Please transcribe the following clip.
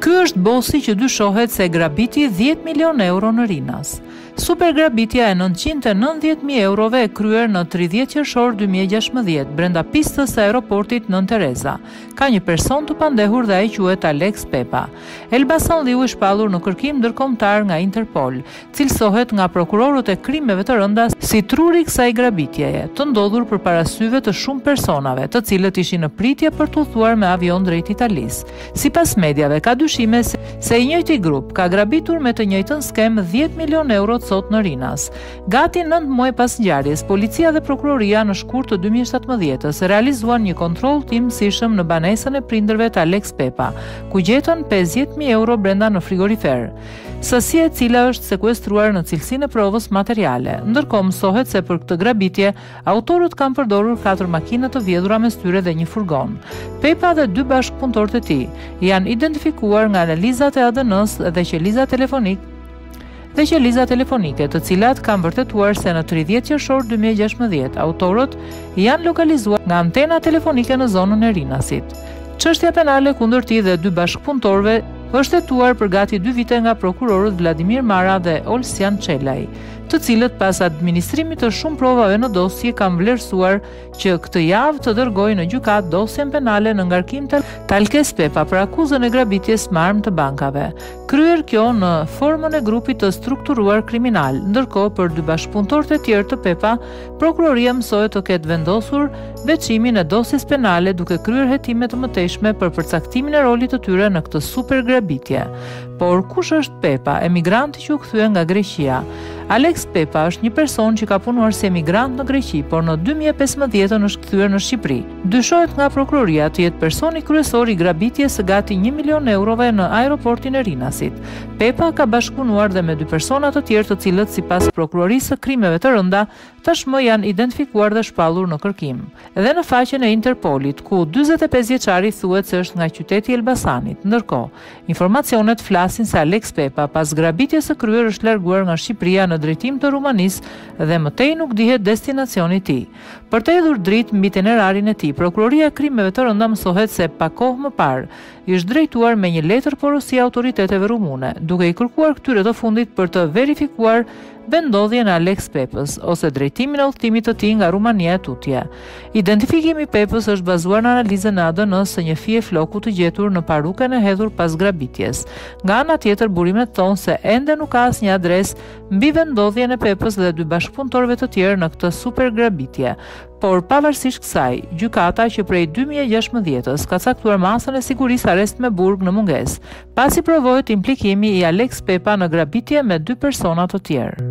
Ky është bosi që dyshohet se grabiti 10 milion euro në Rinas. Supergrabitja e 990.000 eurove e kryer në 30 qershor 2016 brenda pistës së aeroportit Nënë Tereza ka një person të pandehur dhe ai quhet Aleks Pepa. Elbasanlliu i shpallur në kërkim ndërkombëtar nga Interpol, cilësohet nga prokurorët e krimeve të rënda si truri i kësaj grabitjeje, të ndodhur përpara syve të shumë personave, të cilët ishin në pritje për të udhëtuar me avion drejt Italisë. Sipas mediave, ka dyshime se i njëjti grup ka grabitur me të njëjtën skemë dhjetë milionë eurot sot në Rinas. Gati nëntë muaj pas ngjarjes, policia dhe prokuroria në shkurt të dy mijë e shtatëmbëdhjetë-s realizuan një kontroll të imtësishëm në banesën e prindërve të Aleks Pepa, ku gjetën pesëdhjetë mijë euro brenda në frigorifer. sasia e cila është sekuestruar në cilësinë e provës materiale. Ndërkohë mësohet se për këtë grabitje, autorët kanë përdorur katër makina të vjedhura mes tyre dhe një furgon. Pepa dhe dy bashkëpunëtorët e tij janë identifikuar nga analizat e ADN-së dhe qeliza telefonike dhe qeliza telefonike, të cilat kanë vërtetuar se në 30 qershor 2016 autorët janë lokalizuar nga antena telefonike në zonën e Rinasit. Çështja penale kundër tij dhe dy bashkëpunëtorëve Është hetuar për gati dy vite nga prokurorët Vladimir Mara dhe Olsian Çela, të cilët pas administrimit të shumë provave në dosje kanë vlerësuar që këtë javë të dërgojë në gjykatë dosjen penale në ngarkim të Aleks Pepa për akuzën e grabitjes me armë të bankave, kryer kjo në formën e grupit të strukturuar kriminal, ndërkohë për dy bashkëpunëtorët e tjerë të Pepa Prokuroria mësohet të ketë vendosur veçimin e dosjes penale duke kryer hetime të mëtejshme për përcaktimin e rolit të tyre në këtë supergrabitje. Por kush është Pepa, emigranti që u kthye nga Greqia? Aleks Pepa është një person që ka punuar si emigrant në Greqi, por në 2015 është kthyer në Shqipëri. Dyshohet nga prokuroria të jetë personi kryesor i grabitjes së gati 1 milion eurove në aeroportin e Rinasit. Pepa ka bashkëpunuar dhe me dy persona të tjerë të cilët sipas Prokurorisë së Krimeve të Rënda tashmë janë identifikuar dhe shpallur në kërkim dhe në faqen e Interpolit, ku dyzet e pesë vjeçari thuhet se është nga qyteti i Elbasanit. Ndërkohë, informacionet flasin se Aleks Pepa pas grabitjes së kryer është larguar nga Shqipëria në drejtim të Rumanisë dhe më tej nuk dihet destinacioni i tij. Për të hedhur dritë mbi itinerarin e tij, Prokuroria e Krimeve të Rënda mësohet se pak kohë më parë, i është drejtuar me një letërporosi autoriteteve rumune, duke i kërkuar këtyre të fundit për të verifikuar vendndodhjen e Aleks Pepës ose drejtimin e udhëtimit të tij nga Rumania e tutje. Identifikimi i Pepës është bazuar në analizën e ADN-së një fije floku të gjetur në paruken e hedhur pas grabitjes. Nga ana tjetër, burimet thonë se ende nuk ka asnjë adresë mbi vendndodhjen e Pepës dhe dy bashkëpunëtorëve të tjerë në këtë supergrabitje. Por pavarësisht kësaj, gjykata që prej dy mijë e gjashtëmbëdhjetë-s ka caktuar masën e sigurisë arrest me burg në mungesë, pasi provohet implikimi i Aleks Pepa në grabitje me dy persona të tjerë.